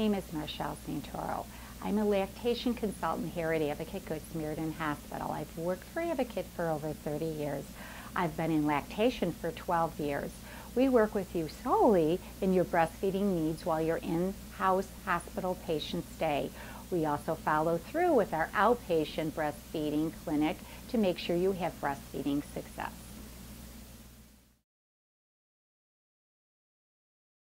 name is Marshella Santoro. I'm a lactation consultant here at Advocate Good Samaritan Hospital. I've worked for Advocate for over 30 years. I've been in lactation for 12 years. We work with you solely in your breastfeeding needs while you're in-house hospital patient stay. We also follow through with our outpatient breastfeeding clinic to make sure you have breastfeeding success.